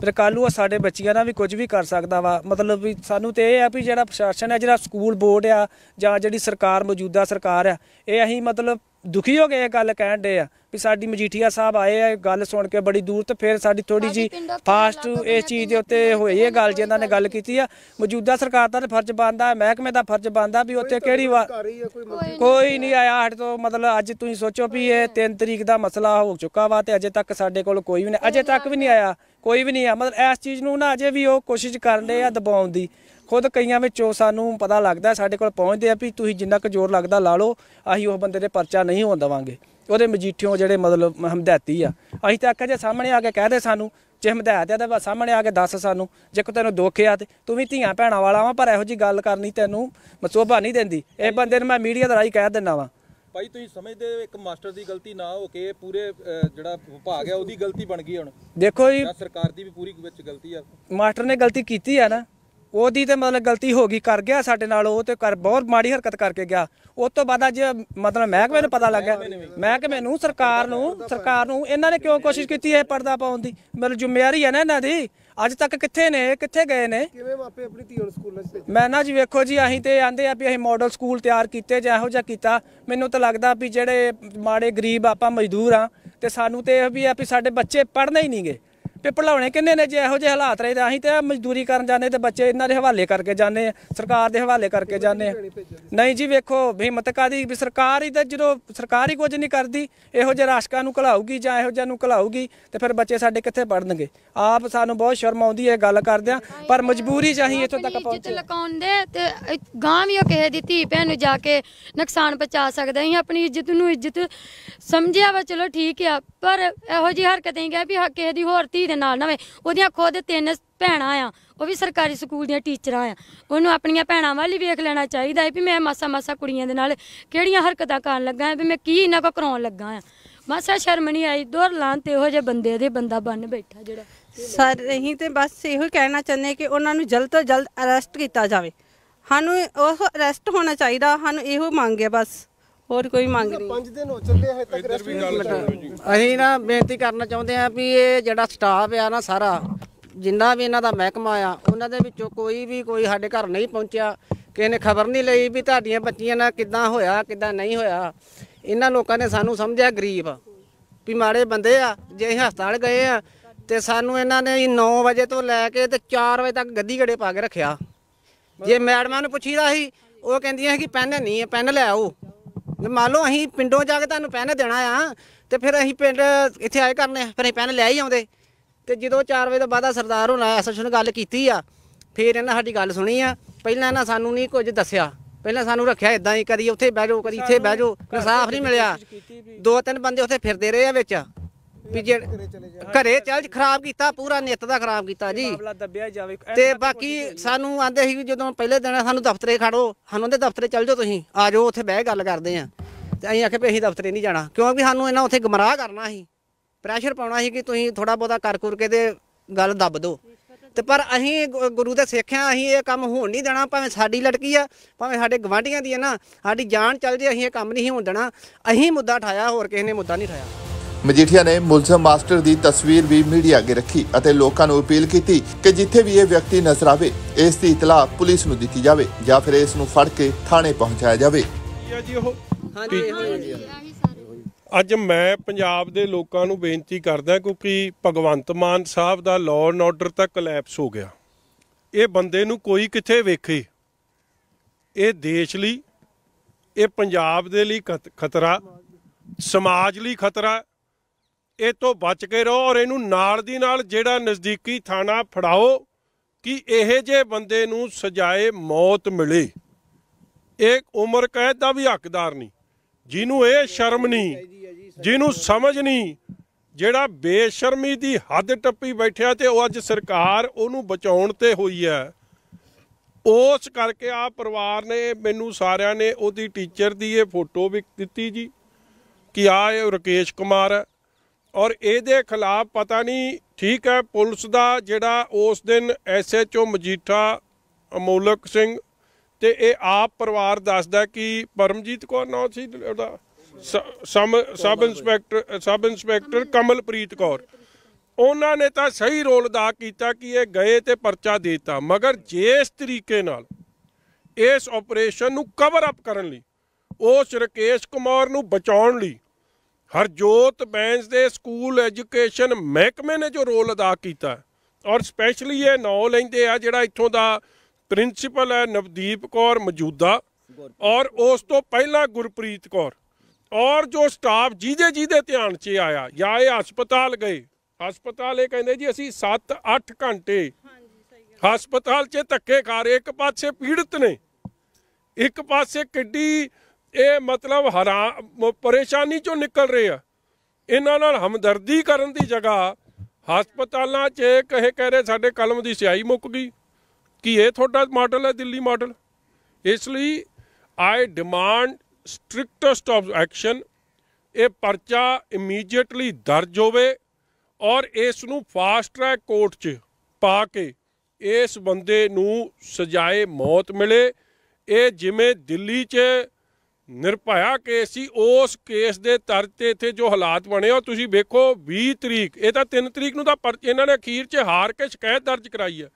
ਫਿਰ ਕੱਲ ਨੂੰ ਸਾਡੇ ਬੱਚਿਆਂ ਨਾਲ ਵੀ ਕੁਝ ਵੀ ਕਰ ਸਕਦਾ ਵਾ। ਮਤਲਬ ਵੀ ਸਾਨੂੰ ਤੇ ਇਹ ਆ ਵੀ ਜਿਹੜਾ ਪ੍ਰਸ਼ਾਸਨ ਹੈ ਜਿਹੜਾ ਸਕੂਲ ਬੋਰਡ ਆ ਜਾਂ ਜਿਹੜੀ ਸਰਕਾਰ ਮੌਜੂਦਾ ਸਰਕਾਰ ਆ, ਇਹ ਅਸੀਂ ਮਤਲਬ ਦੁਖੀ ਹੋ ਗਏ ਇਹ ਗੱਲ ਕਹਿਣ ਦੇ ਆ। ਵੀ ਸਾਡੀ ਮਜੀਠੀਆ ਸਾਹਿਬ ਆਏ ਆ ਗੱਲ ਸੁਣ ਕੇ ਬੜੀ ਦੂਰ ਤੇ ਫਿਰ ਸਾਡੀ ਥੋੜੀ ਜੀ ਫਾਸਟ ਇਸ ਚੀਜ਼ ਦੇ ਉੱਤੇ ਹੋਈ ਇਹ ਗੱਲ ਜਿਹਨਾਂ ਨੇ ਗੱਲ ਕੀਤੀ ਆ। ਮੌਜੂਦਾ ਸਰਕਾਰ ਦਾ ਤਾਂ ਫਰਜ਼ ਬਣਦਾ ਮਹਿਕਮੇ ਦਾ ਫਰਜ਼ ਬਣਦਾ ਵੀ ਉੱਥੇ ਕਿਹੜੀ ਵਾ ਕੋਈ ਨਹੀਂ ਆਇਆ ਸਾਡੇ ਤੋਂ ਮਤਲਬ ਅੱਜ ਤੁਸੀਂ ਸੋਚੋ ਵੀ ਇਹ 3 ਤਰੀਕ ਦਾ ਮਸਲਾ ਹੋ ਚੁੱਕਾ ਵਾ ਤੇ ਅਜੇ ਤੱਕ ਸਾਡੇ ਕੋਲ ਕੋਈ ਵੀ ਨਹੀਂ ਅਜੇ ਤੱਕ ਵੀ ਨਹੀਂ ਆਇਆ। ਕੋਈ ਵੀ ਨਹੀਂ ਆ ਮਤਲਬ ਇਸ ਚੀਜ਼ ਨੂੰ ਨਾ ਅਜੇ ਵੀ ਉਹ ਕੋਸ਼ਿਸ਼ ਕਰਨ ਦੇ ਆ ਦਬਾਉਣ ਦੀ। ਖੁਦ ਕਈਆਂ ਵਿੱਚੋਂ ਸਾਨੂੰ ਪਤਾ ਲੱਗਦਾ ਸਾਡੇ ਕੋਲ ਪਹੁੰਚਦੇ ਆ ਵੀ ਤੁਸੀਂ ਜਿੰਨਾ ਕੁ ਜ਼ੋਰ ਲੱਗਦਾ ਲਾ ਲਓ ਅਸੀਂ ਉਸ ਬੰਦੇ ਦੇ ਪਰਚਾ ਨਹੀਂ ਹੋਣ ਦੇਵਾਂਗੇ। ਉਹਦੇ ਮਜੀਠਿਓਂ ਜਿਹੜੇ ਮਤਲਬ ਹਮਦੈਤੀ ਆ। ਅਸੀਂ ਤਾਂ ਆਖਿਆ ਜੇ ਸਾਹਮਣੇ ਆ ਕੇ ਕਹਿ ਦੇ ਸਾਨੂੰ ਜੇ ਹਮਦੈਤ ਆ ਤਾਂ ਸਾਹਮਣੇ ਆ ਕੇ ਦੱਸ ਸਾਨੂੰ ਜੇ ਕੋ ਤੈਨੂੰ ਦੁੱਖ ਆ ਤੇ ਤੂੰ ਵੀ ਧੀਆਂ ਭੈਣਾਂ ਵਾਲਾ ਵਾ ਪਰ ਇਹੋ ਜੀ ਗੱਲ ਕਰਨੀ ਤੈਨੂੰ ਮਸੋਭਾ ਨਹੀਂ ਦਿੰਦੀ। ਇਹ ਬੰਦੇ ਨੂੰ ਮੈਂ ਮੀਡੀਆ ਦੇ ਰਾਹੀਂ ਕਹਿ ਦਿੰਦਾ ਵਾਂ। ਭਾਈ ਤੁਸੀਂ ਸਮਝਦੇ ਇੱਕ ਮਾਸਟਰ ਦੀ ਗਲਤੀ ਨਾ ਹੋ ਕੇ ਪੂਰੇ ਜਿਹੜਾ ਵਿਭਾਗ ਹੈ ਉਹਦੀ ਗਲਤੀ ਬਣ ਗਈ ਹੁਣ? ਦੇਖੋ ਜਾਂ ਸਰਕਾਰ ਦੀ ਵੀ ਪੂਰੀ ਵਿੱਚ ਗਲਤੀ ਆ? ਮਾਸਟਰ ਨੇ ਗਲਤੀ ਕੀਤੀ ਆ ਨਾ। ਉਹਦੀ ਤੇ ਮਤਲਬ ਗਲਤੀ ਹੋ ਗਈ ਕਰ ਗਿਆ ਸਾਡੇ ਨਾਲ ਉਹ ਤੇ ਕਰ ਬਹੁਤ ਮਾੜੀ ਹਰਕਤ ਕਰਕੇ ਗਿਆ। ਉਸ ਤੋਂ ਬਾਅਦ ਅੱਜ ਮਤਲਬ ਮਹਿਕਮੇ ਨੂੰ ਪਤਾ ਲੱਗਾ ਮਹਿਕਮੇ ਨੂੰ ਸਰਕਾਰ ਨੂੰ ਸਰਕਾਰ ਨੂੰ ਇਹਨਾਂ ਨੇ ਕਿਉਂ ਕੋਸ਼ਿਸ਼ ਕੀਤੀ ਹੈ ਪਰਦਾ ਪਾਉਣ ਦੀ? ਮਤਲਬ ਜ਼ਿੰਮੇਵਾਰੀ ਹੈ ਨਾ ਇਹਨਾਂ ਦੀ? ਅੱਜ ਤੱਕ ਕਿੱਥੇ ਨੇ ਕਿੱਥੇ ਗਏ ਨੇ? ਕਿਵੇਂ ਮਾਪੇ ਆਪਣੀ ਧੀ ਨੂੰ ਸਕੂਲਾਂ 'ਚ ਭੇਜਣ ਮੈਂ ਨਾ ਜੀ ਵੇਖੋ ਜੀ ਅਸੀਂ ਤੇ ਆਂਦੇ ਆ ਵੀ ਅਸੀਂ ਮਾਡਲ ਸਕੂਲ ਤਿਆਰ ਕੀਤੇ ਜਾਂ ਇਹੋ ਜਿਹਾ ਕੀਤਾ। ਮੈਨੂੰ ਤਾਂ ਲੱਗਦਾ ਵੀ ਜਿਹੜੇ ਮਾੜੇ ਗਰੀਬ ਆਪਾਂ ਮਜ਼ਦੂਰ ਆ ਤੇ ਸਾਨੂੰ ਤੇ ਇਹ ਵੀ ਆ ਵੀ ਸਾਡੇ ਬੱਚੇ ਪੜ੍ਹਨੇ ਹੀ ਨਹੀਂਗੇ ਵੀ ਪੜਾਉਣੇ ਕਿੰਨੇ ਨੇ ਜੇ ਇਹੋ ਜਿਹੇ ਹਾਲਾਤ ਰਹੇ ਤਾਂ ਅਸੀਂ ਤੇ ਮਜ਼ਦੂਰੀ ਕਰਨ ਜਾਂਦੇ ਤੇ ਬੱਚੇ ਇਹਨਾਂ ਦੇ ਹਵਾਲੇ ਕਰਕੇ ਜਾਂਦੇ ਆ ਸਰਕਾਰ ਦੇ ਹਵਾਲੇ ਕਰਕੇ ਜਾਂਦੇ ਆ। ਨਹੀਂ ਜੀ ਵੇਖੋ ਹਿੰਮਤ ਕਾਦੀ ਵੀ ਸਰਕਾਰ ਹੀ ਤਾਂ ਜਦੋਂ ਸਰਕਾਰ ਹੀ ਕੁਝ ਨਹੀਂ ਕਰਦੀ ਇਹੋ ਜਿਹੇ ਰਾਸ਼ਕਾਂ ਨੂੰ ਘਲਾਊਗੀ ਜਾਂ ਇਹੋ ਜਿਹਾ ਨੂੰ ਘਲਾਊਗੀ ਤੇ ਫਿਰ ਬੱਚੇ ਸਾਡੇ ਕਿੱਥੇ ਪੜਨਗੇ ਆਪ ਸਾਨੂੰ ਬਹੁਤ ਸ਼ਰਮ ਆਉਂਦੀ ਹੈ ਗੱਲ ਕਰਦਿਆਂ ਪਰ ਮਜਬੂਰੀ ਚ ਅਸੀਂ ਇੱਥੋਂ ਤੱਕ ਪਹੁੰਚੇ। ਲਕਾਉਂਦੇ ਤੇ ਗਾਂ ਵੀ ਉਹ ਕਿਸੇ ਦੀ ਧੀ ਭੈਣ ਨੂੰ ਜਾ ਕੇ ਨੁਕਸਾਨ ਪਹੁੰਚਾ ਸਕਦਾ ਅਸੀਂ ਆਪਣੀ ਇੱਜ਼ਤ ਨੂੰ ਇੱਜ਼ਤ ਸਮਝਿਆ ਵਾ ਚਲੋ ਠੀਕ ਆ ਪਰ ਇਹੋ ਜੀ ਹਰਕਤ ਨਹੀਂ ਗਿਆ ਵੀ ਹ- ਕਿਸੇ ਦੀ ਹੋਰ ਧੀ ਦੇ ਨਾਲ ਨਾ ਹੋਵੇ। ਉਹਦੀਆਂ ਖੁਦ ਤਿੰਨ ਭੈਣਾਂ ਆ, ਉਹ ਵੀ ਸਰਕਾਰੀ ਸਕੂਲ ਦੀਆਂ ਟੀਚਰਾਂ ਆ। ਉਹਨੂੰ ਆਪਣੀਆਂ ਭੈਣਾਂ ਵੱਲ ਹੀ ਵੇਖ ਲੈਣਾ ਚਾਹੀਦਾ ਹੈ ਵੀ ਮੈਂ ਮਾਸਾ ਮਾਸਾ ਕੁੜੀਆਂ ਦੇ ਨਾਲ ਕਿਹੜੀਆਂ ਹਰਕਤਾਂ ਕਰਨ ਲੱਗਾ ਹਾਂ ਵੀ ਮੈਂ ਕੀ ਇਹਨਾਂ ਕੋ ਕਰਾਉਣ ਲੱਗਾ ਆ। ਮਾਸਾ ਸ਼ਰਮ ਨਹੀਂ ਆਈ, ਦੋਰ ਲਾਂ ਤੇ ਇਹੋ ਜਿਹੇ ਬੰਦੇ ਦੇ ਬੰਦਾ ਬਣ ਬੈਠਾ ਜਿਹੜਾ। ਸਰ, ਅਸੀਂ ਤੇ ਬਸ ਇਹੋ ਹੀ ਕਹਿਣਾ ਚਾਹੁੰਦੇ ਕਿ ਉਹਨਾਂ ਨੂੰ ਜਲਦ ਤੋਂ ਜਲਦ ਅਰੈਸਟ ਕੀਤਾ ਜਾਵੇ। ਸਾਨੂੰ ਉਹ ਅਰੈਸਟ ਹੋਣਾ ਚਾਹੀਦਾ, ਸਾਨੂੰ ਇਹੋ ਮੰਗ ਹੈ ਬਸ। ਹੋਰ ਕੋਈ ਮੰਗ ਨਹੀਂ। 5 ਦਿਨ ਹੋ ਚੱਲੇ ਹਜੇ ਤੱਕ ਰੈਸਟ ਅਸੀਂ ਨਾ ਬੇਨਤੀ ਕਰਨਾ ਚਾਹੁੰਦੇ ਆ ਵੀ ਇਹ ਜਿਹੜਾ ਸਟਾਫ ਆ ਨਾ ਸਾਰਾ ਜਿੰਨਾ ਵੀ ਇਹਨਾਂ ਦਾ ਮਹਿਕਮਾ ਆ ਉਹਨਾਂ ਦੇ ਵਿੱਚੋਂ ਕੋਈ ਵੀ ਕੋਈ ਸਾਡੇ ਘਰ ਨਹੀਂ ਪਹੁੰਚਿਆ ਕਿਸੇ ਨੇ ਖਬਰ ਨਹੀਂ ਲਈ ਵੀ ਤੁਹਾਡੀਆਂ ਬੱਚੀਆਂ ਨਾਲ ਕਿੱਦਾਂ ਹੋਇਆ ਕਿੱਦਾਂ ਨਹੀਂ ਹੋਇਆ। ਇਹਨਾਂ ਲੋਕਾਂ ਨੇ ਸਾਨੂੰ ਸਮਝਿਆ ਗਰੀਬ ਵੀ ਮਾੜੇ ਬੰਦੇ ਆ ਜੇ ਅਸੀਂ ਹਸਪਤਾਲ ਗਏ ਆ ਤੇ ਸਾਨੂੰ ਇਹਨਾਂ ਨੇ 9 ਵਜੇ ਤੋਂ ਲੈ ਕੇ ਤੇ 4 ਵਜੇ ਤੱਕ ਗੱਦੀ ਗੜੇ ਪਾ ਕੇ ਰੱਖਿਆ। ਜੇ ਮੈਡਮਾਂ ਨੂੰ ਪੁੱਛੀਦਾ ਸੀ ਉਹ ਕਹਿੰਦੀਆਂ ਸੀ ਕਿ ਪੈਨ ਨਹੀਂ ਹੈ ਪੈਨ ਲੈ ਆਓ। ਮੰਨ ਲਓ ਅਸੀਂ ਪਿੰਡੋਂ ਜਾ ਕੇ ਤੁਹਾਨੂੰ ਪੈਨ ਦੇਣਾ ਆ ਤੇ ਫਿਰ ਅਸੀਂ ਪਿੰਡ ਇੱਥੇ ਆਏ ਕਰਨੇ ਆ, ਫਿਰ ਅਸੀਂ ਪੈਨ ਲੈ ਹੀ ਆਉਂਦੇ। ਤੇ ਜਦੋਂ 4 ਵਜੇ ਤੋਂ ਬਾਅਦ ਸਰਦਾਰ ਹੋਣਾ ਐਸਐਸਓ ਨੇ ਗੱਲ ਕੀਤੀ ਆ ਫਿਰ ਇਹਨਾਂ ਸਾਡੀ ਗੱਲ ਸੁਣੀ ਆ। ਪਹਿਲਾਂ ਇਹਨਾਂ ਸਾਨੂੰ ਨਹੀਂ ਕੁਝ ਦੱਸਿਆ। ਪਹਿਲਾਂ ਸਾਨੂੰ ਰੱਖਿਆ ਇਦਾਂ ਹੀ ਕਦੀ ਉੱਥੇ ਬਹਿ ਜਾਓ ਕਦੀ ਇੱਥੇ ਬਹਿ ਜਾਓ ਇਨਸਾਫ ਨਹੀਂ ਮਿਲਿਆ। ਦੋ ਤਿੰਨ ਬੰਦੇ ਉੱਥੇ ਫਿਰਦੇ ਰਹੇ ਆ ਵਿੱਚ। ਵੀ ਜੇ ਘਰੇ ਚੱਲ ਖਰਾਬ ਕੀਤਾ ਪੂਰਾ ਨਿੱਤ ਦਾ ਖਰਾਬ ਕੀਤਾ ਜੀ। ਮਾਮਲਾ ਦੱਬਿਆ ਜਾਵੇ ਤੇ ਬਾਕੀ ਸਾਨੂੰ ਆਂਦੇ ਸੀ ਵੀ ਜਦੋਂ ਪਹਿਲੇ ਦਿਨ ਸਾਨੂੰ ਦਫ਼ਤਰੇ ਖੜੋ ਸਾਨੂੰ ਉਹਦੇ ਦਫ਼ਤਰੇ ਚੱਲ ਜਾਓ ਤੁਸੀਂ ਆ ਜਾਓ ਉੱਥੇ ਬਹਿ ਗੱਲ ਕਰਦੇ ਆ। ਤੇ ਅਸੀਂ ਆਖਿਆ ਵੀ ਅਸੀਂ ਦਫ਼ਤਰੇ ਨਹੀਂ ਜਾਣਾ ਕਿਉਂਕਿ ਸਾਨੂੰ ਇਹਨਾਂ ਉੱਥੇ ਗਮਰਾਹ ਕਰਨਾ ਸੀ। ਪ੍ਰੈਸ਼ਰ ਪਾਉਣਾ ਸੀ ਕਿ ਤੁਸੀਂ ਥੋੜਾ ਬਹੁਤਾ ਕਰ ਕੁਰ ਕੇ ਤੇ ਗੱਲ ਦੱਬ ਦਿਓ। ਤੇ ਪਰ ਅਸੀਂ ਗੁਰੂ ਦੇ ਸਿੱਖ ਆ ਅਸੀਂ ਇਹ ਕੰਮ ਹੋਣ ਨਹੀਂ ਦੇਣਾ ਭਾਵੇਂ ਸਾਡੀ ਲੜਕੀ ਆ ਭਾਵੇਂ ਸਾਡੇ ਗਵਾਂਢੀਆਂ ਦੀ ਹੈ ਨਾ ਸਾਡੀ ਜਾਨ ਚੱਲ ਜੇ ਅਸੀਂ ਇਹ ਕੰਮ ਨਹੀਂ ਹੋਣ ਦੇਣਾ ਅਸੀਂ ਮੁੱਦਾ ਠਾਇਆ ਹੋਰ ਕਿਸੇ ਨੇ ਮੁੱਦਾ ਨਹੀਂ ਠਾਇਆ। ਮਜੀਠੀਆ ਨੇ ਮੁਲਜ਼ਮ ਮਾਸਟਰ ਦੀ ਤਸਵੀਰ ਵੀ ਮੀਡੀਆ ਅੱਗੇ ਰੱਖੀ ਅਤੇ ਲੋਕਾਂ ਨੂੰ ਅਪੀਲ ਕੀਤੀ ਕਿ ਜਿੱਥੇ ਵੀ ਇਹ ਵਿਅਕਤੀ ਨਜ਼ਰ ਆਵੇ ਇਸ ਦੀ ਇਤਲਾਹ ਪੁਲਿਸ ਨੂੰ ਦਿੱਤੀ ਜਾਵੇ ਜਾਂ ਫਿਰ ਇਸ ਨੂੰ ਫੜ ਕੇ ਥਾਣੇ ਪਹੁੰਚਾਇਆ ਜਾਵੇ। ਕੀ ਆ ਜੀ ਉਹ ਹਾਂਜੀ ਅੱਜ ਮੈਂ ਪੰਜਾਬ ਦੇ ਲੋਕਾਂ ਨੂੰ ਬੇਨਤੀ ਕਰਦਾ ਕਿਉਂਕਿ ਭਗਵੰਤ ਮਾਨ ਸਾਹਿਬ ਦਾ ਲਾਅ ਐਂਡ ਆਰਡਰ ਤਾਂ ਕਲੈਪਸ ਹੋ ਗਿਆ। ਇਹ ਬੰਦੇ ਨੂੰ ਕੋਈ ਕਿੱਥੇ ਵੇਖੇ? ਇਹ ਦੇਸ਼ ਲਈ ਇਹ ਪੰਜਾਬ ਦੇ ਲਈ ਖਤ- ਖਤਰਾ ਸਮਾਜ ਲਈ ਖਤਰਾ ਇਹ ਤੋਂ ਬਚ ਕੇ ਰਹੋ ਔਰ ਇਹਨੂੰ ਨਾਲ ਦੀ ਨਾਲ ਜਿਹੜਾ ਨਜ਼ਦੀਕੀ ਥਾਣਾ ਫੜਾਓ ਕਿ ਇਹੋ ਜਿਹੇ ਬੰਦੇ ਨੂੰ ਸਜ਼ਾਏ ਮੌਤ ਮਿਲੇ। ਇਹ ਉਮਰ ਕੈਦ ਦਾ ਵੀ ਹੱਕਦਾਰ ਨਹੀਂ। ਜਿਹਨੂੰ ਇਹ ਸ਼ਰਮ ਨਹੀਂ, ਜਿਹਨੂੰ ਸਮਝ ਨਹੀਂ, ਜਿਹੜਾ ਬੇਸ਼ਰਮੀ ਦੀ ਹੱਦ ਟੱਪੀ ਬੈਠਿਆ ਤੇ ਉਹ ਅੱਜ ਸਰਕਾਰ ਉਹਨੂੰ ਬਚਾਉਣ ਤੇ ਹੋਈ ਹੈ। ਉਸ ਕਰਕੇ ਆ ਪਰਿਵਾਰ ਨੇ, ਮੈਨੂੰ ਸਾਰਿਆਂ ਨੇ, ਉਹਦੀ ਟੀਚਰ ਦੀ ਇਹ ਫੋਟੋ ਵੀ ਦਿੱਤੀ ਜੀ, ਕਿ ਆ ਇਹ ਰਕੇਸ਼ ਕੁਮਾਰ ਹੈ। ਔਰ ਇਹਦੇ ਖਿਲਾਫ ਪਤਾ ਨਹੀਂ ਠੀਕ ਹੈ ਪੁਲਿਸ ਦਾ ਜਿਹੜਾ ਉਸ ਦਿਨ ਐਸਐਚਓ ਮਜੀਠਾ ਅਮੋਲਕ ਸਿੰਘ ਤੇ ਇਹ ਆਪ ਪਰਿਵਾਰ ਦੱਸਦਾ ਕਿ ਪਰਮਜੀਤ ਕੌਰ ਨਾਂ ਸੀ ਉਹਦਾ, ਸ- ਸਮ, sub inspector sub inspector Kamalpreet Kaur. ਉਹਨਾਂ ਨੇ ਤਾਂ ਸਹੀ ਰੋਲ ਅਦਾ ਕੀਤਾ ਕਿ ਇਹ ਗਏ ਤੇ ਪਰਚਾ ਦੇਤਾ, ਮਗਰ ਜਿਸ ਤਰੀਕੇ ਨਾਲ ਇਸ ਆਪਰੇਸ਼ਨ ਨੂੰ ਕਵਰ ਅਪ ਕਰਨ ਲਈ, ਉਸ ਰਕੇਸ਼ ਕੁਮਾਰ ਨੂੰ ਬਚਾਉਣ ਲਈ ਹਰਜੋਤ ਬੈਂਸ ਦੇ ਸਕੂਲ ਐਜੂਕੇਸ਼ਨ ਮਹਿਕਮੇ ਨੇ ਜੋ ਰੋਲ ਅਦਾ ਕੀਤਾ ਔਰ ਸਪੈਸ਼ਲੀ ਇਹ ਨਾਂ ਲੈਂਦੇ ਆ ਜਿਹੜਾ ਇੱਥੋਂ ਦਾ ਪ੍ਰਿੰਸੀਪਲ ਹੈ, ਨਵਦੀਪ ਕੌਰ ਮੌਜੂਦਾ। ਔਰ ਉਸ ਤੋਂ ਪਹਿਲਾਂ ਗੁਰਪ੍ਰੀਤ ਕੌਰ। ਔਰ ਜੋ ਸਟਾਫ ਜਿਹਦੇ ਜਿਹਦੇ ਧਿਆਨ 'ਚ ਆਇਆ, ਜਾਂ ਇਹ ਹਸਪਤਾਲ ਗਏ। ਹਸਪਤਾਲ ਇਹ ਕਹਿੰਦੇ ਜੀ, ਅਸੀਂ 7-8 ਘੰਟੇ ਹਸਪਤਾਲ 'ਚ ਧੱਕੇ ਖਾ ਰਹੇ, ਇੱਕ ਪਾਸੇ ਪੀੜਤ ਨੇ, ਇੱਕ ਪਾਸੇ ਕਿੱਡੀ ਇਹ ਮਤਲਬ ਹਰਾ ਪਰੇਸ਼ਾਨੀ ਚੋਂ ਨਿਕਲ ਰਹੇ ਆ। ਇਹਨਾਂ ਨਾਲ ਹਮਦਰਦੀ ਕਰਨ ਦੀ ਜਗ੍ਹਾ ਹਸਪਤਾਲਾਂ 'ਚ ਕਹੇ ਕਹਿ ਰਹੇ ਸਾਡੇ ਕਲਮ ਦੀ ਸਿਆਹੀ ਮੁੱਕ ਗਈ। ਕੀ ਇਹ ਤੁਹਾਡਾ ਮਾਡਲ ਹੈ, ਦਿੱਲੀ ਮਾਡਲ? ਇਸ ਲਈ I demand strictest of action ਇਹ ਪਰਚਾ ਇਮੀਡੀਏਟਲੀ ਦਰਜ ਹੋਵੇ ਔਰ ਇਸ ਨੂੰ ਫਾਸਟ ਟਰੈਕ ਕੋਰਟ 'ਚ ਪਾ ਕੇ ਇਸ ਬੰਦੇ ਨੂੰ ਸਜ਼ਾਏ ਮੌਤ ਮਿਲੇ। ਇਹ ਜਿਵੇਂ ਦਿੱਲੀ 'ਚ ਨਿਰਭਇਆ ਕੇਸ ਸੀ, ਉਸ ਕੇਸ ਦੇ ਤਰਜ਼ ਤੇ ਇੱਥੇ ਜੋ ਹਾਲਾਤ ਬਣੇ ਉਹ ਤੁਸੀਂ ਵੇਖੋ 20 ਤਰੀਕ, ਇਹ ਤਾਂ 3 ਤਰੀਕ ਨੂੰ ਤਾਂ ਪਰ- ਇਹਨਾਂ ਨੇ ਅਖੀਰ 'ਚ ਹਾਰ ਕੇ ਸ਼ਿਕਾਇਤ ਦਰਜ ਕਰਾਈ ਹੈ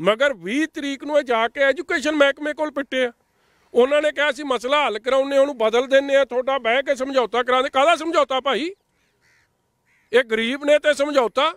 ਮਗਰ 20 ਤਰੀਕ ਨੂੰ ਇਹ ਜਾ ਕੇ ਐਜੂਕੇਸ਼ਨ ਮਹਿਕਮੇ ਕੋਲ ਪਿੱਟੇ ਆ। ਉਹਨਾਂ ਨੇ ਕਿਹਾ ਸੀ ਮਸਲਾ ਹੱਲ ਕਰਾਉਣੇ ਉਹਨੂੰ ਬਦਲ ਦਿੰਨੇ ਆ ਤੁਹਾਡਾ ਬਹਿ ਕੇ ਸਮਝੌਤਾ ਕਰਾਉਂਦੇ ਕਾਹਦਾ ਸਮਝੌਤਾ ਭਾਈ? ਇਹ ਗਰੀਬ ਨੇ ਤੇ ਸਮਝੌਤਾ।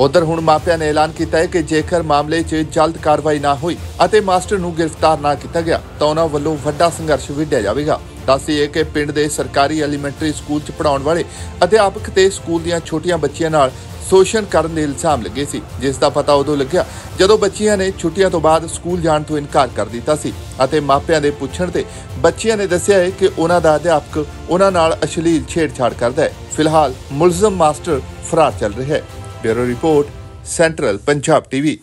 ਉਧਰ ਹੁਣ ਮਾਪਿਆਂ ਨੇ ਐਲਾਨ ਕੀਤਾ ਹੈ ਕਿ ਜੇਕਰ ਮਾਮਲੇ 'ਚ ਜਲਦ ਕਾਰਵਾਈ ਨਾ ਹੋਈ ਅਤੇ ਮਾਸਟਰ ਨੂੰ ਗ੍ਰਿਫਤਾਰ ਨਾ ਕੀਤਾ ਗਿਆ, ਤਾਂ ਉਹਨਾਂ ਵੱਲੋਂ ਵੱਡਾ ਸੰਘਰਸ਼ ਵਿੱਢਿਆ ਜਾਵੇਗਾ। ਦੱਸੀਏ ਕਿ ਪਿੰਡ ਦੇ ਸਰਕਾਰੀ ਐਲੀਮੈਂਟਰੀ ਸਕੂਲ 'ਚ ਪੜਾਉਣ ਵਾਲੇ ਅਧਿਆਪਕ ਤੇ ਸਕੂਲ ਦੀਆਂ ਛੋਟੀਆਂ ਬੱਚੀਆਂ ਨਾਲ ਸ਼ੋਸ਼ਣ ਕਰਨ ਦੇ ਇਲਜ਼ਾਮ ਲੱਗੇ ਸੀ, ਜਿਸ ਦਾ ਪਤਾ ਉਦੋਂ ਲੱਗਿਆ ਜਦੋਂ ਬੱਚੀਆਂ ਨੇ ਛੁੱਟੀਆਂ ਤੋਂ ਬਾਅਦ ਸਕੂਲ ਜਾਣ ਤੋਂ ਇਨਕਾਰ ਕਰ ਦਿੱਤਾ ਸੀ ਅਤੇ ਮਾਪਿਆਂ ਦੇ ਪੁੱਛਣ ਤੇ ਬੱਚੀਆਂ ਨੇ ਦੱਸਿਆ ਹੈ ਕਿ ਉਹਨਾਂ ਦਾ ਅਧਿਆਪਕ ਉਹਨਾਂ ਨਾਲ ਅਸ਼ਲੀਲ ਛੇੜਛਾੜ ਕਰਦਾ ਹੈ। ਫਿਲਹਾਲ ਮੁਲਜ਼ਮ ਮਾਸਟਰ ਫਰਾਰ ਚੱਲ ਰਿਹਾ ਹੈ। Bureau report central Punjab TV.